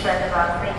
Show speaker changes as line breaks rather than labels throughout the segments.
for the wrong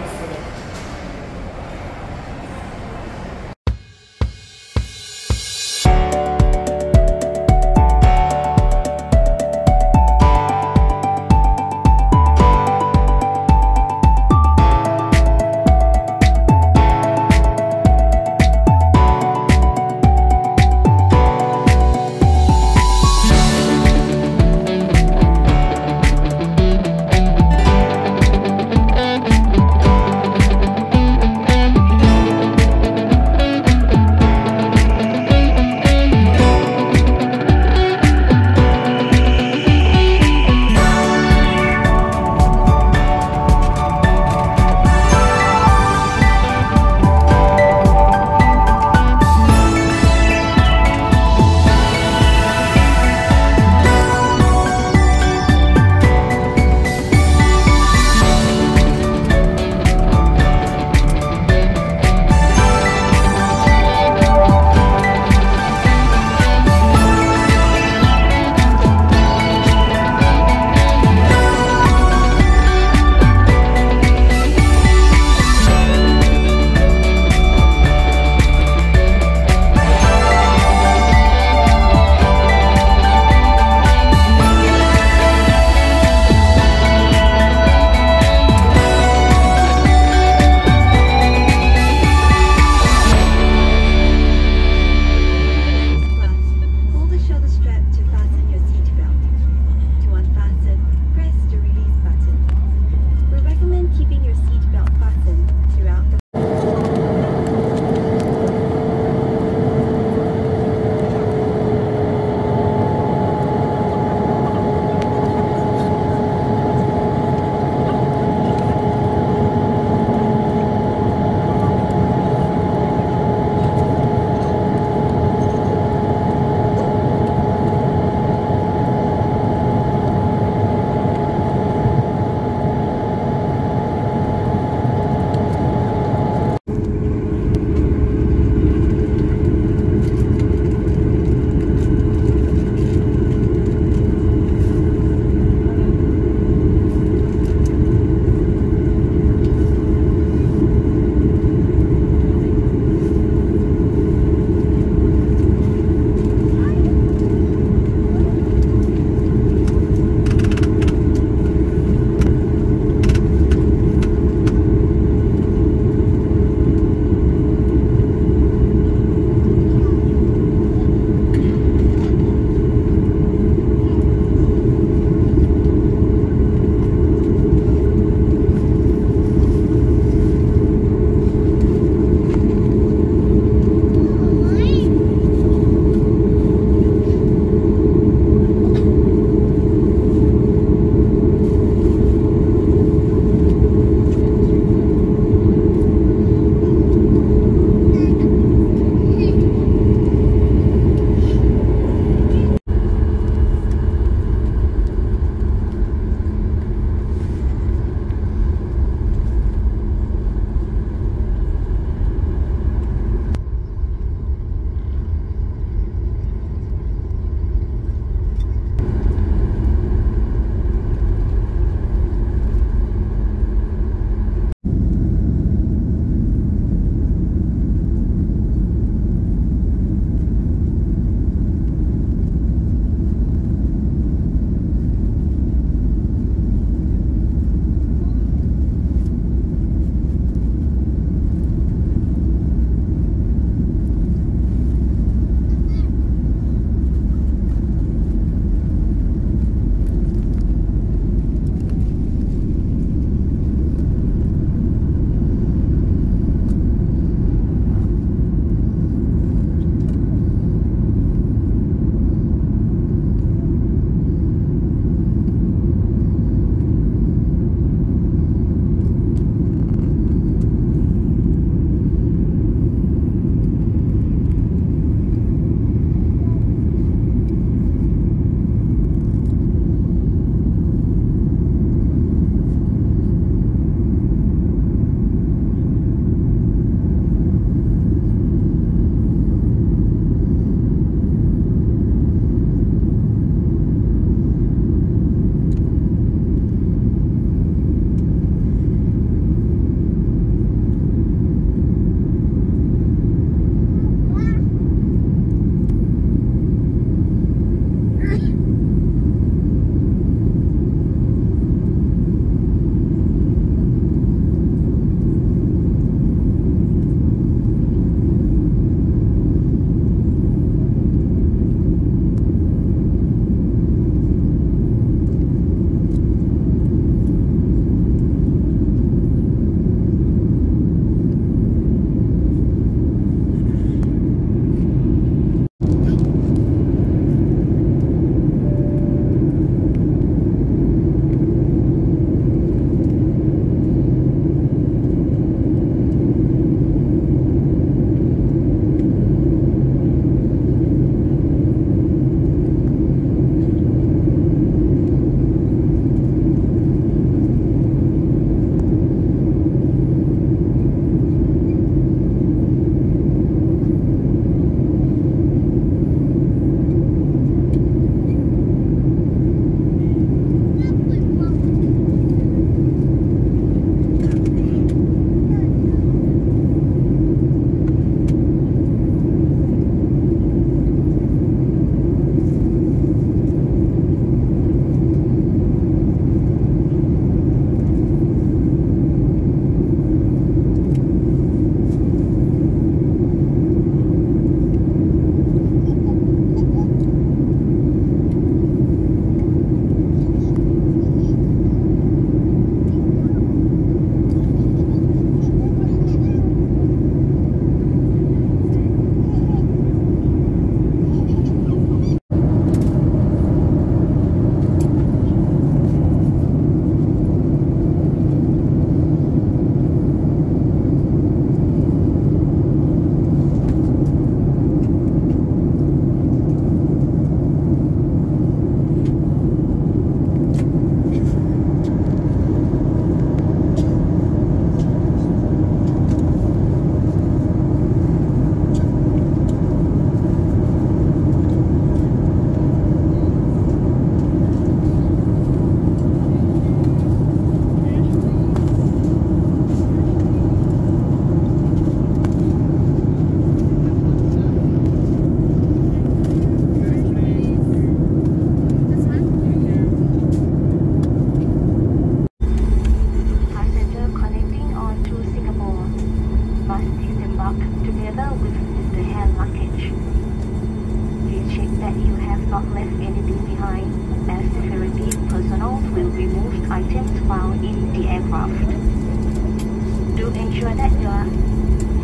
aircraft. Do ensure that you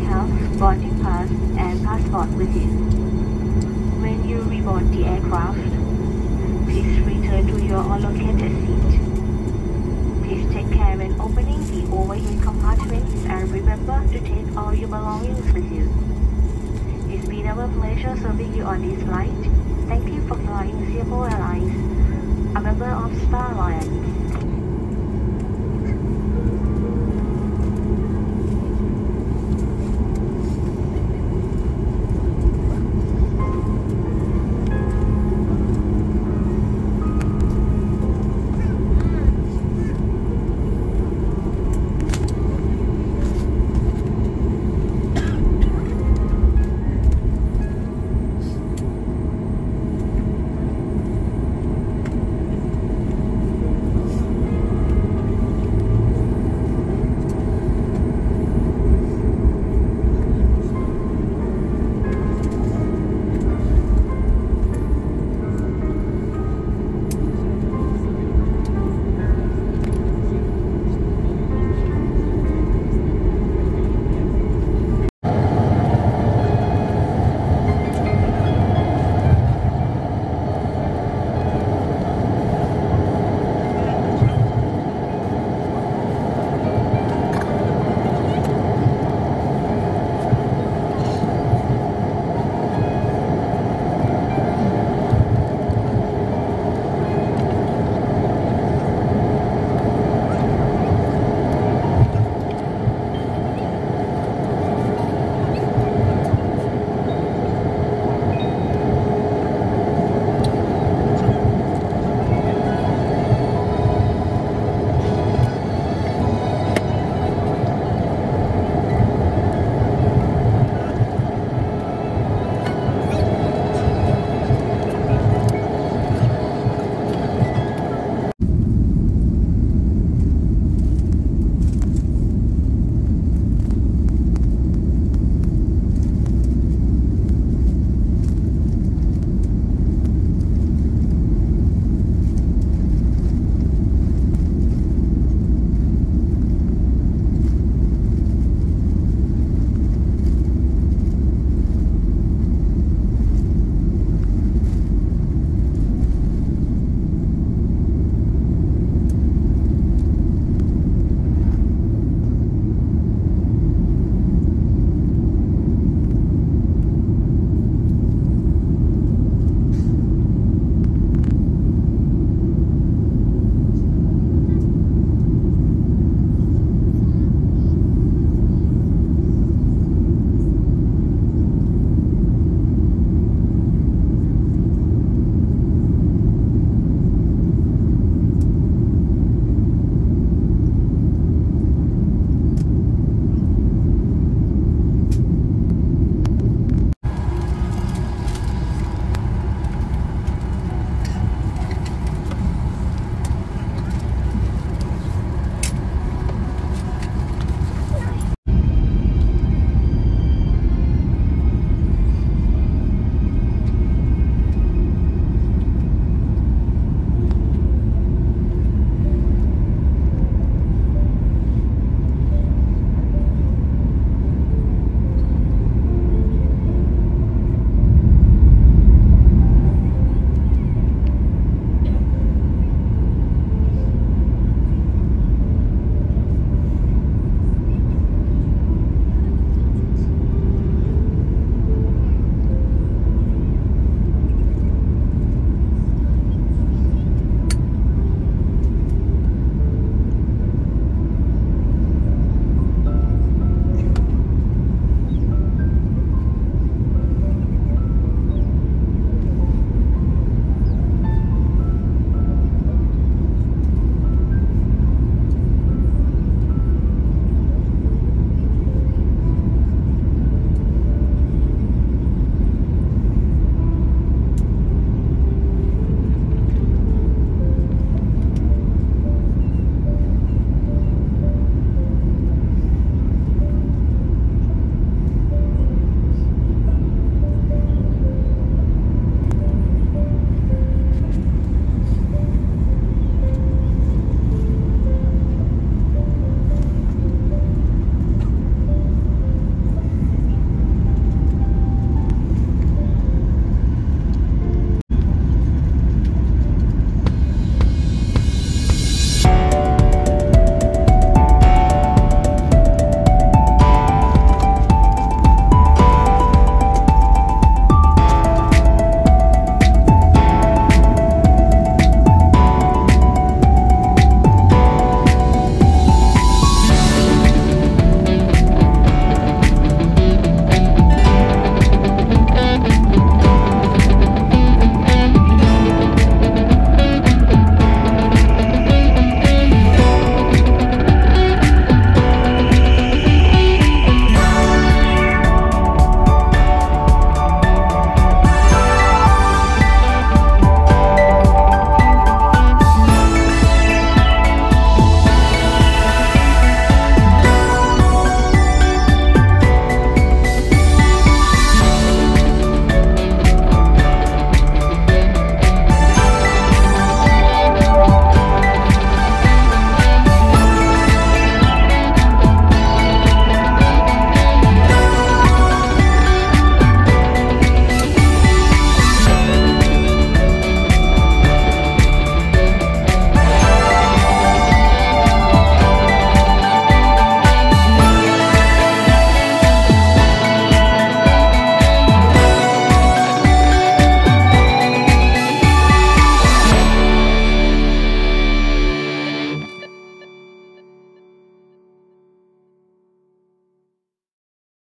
have boarding pass and passport with you. When you reboard the aircraft, please return to your allocated seat. Please take care when opening the overhead compartments and remember to take all your belongings with you. It's been our pleasure serving you on this flight. Thank you for flying Singapore Airlines, a member of Star Alliance.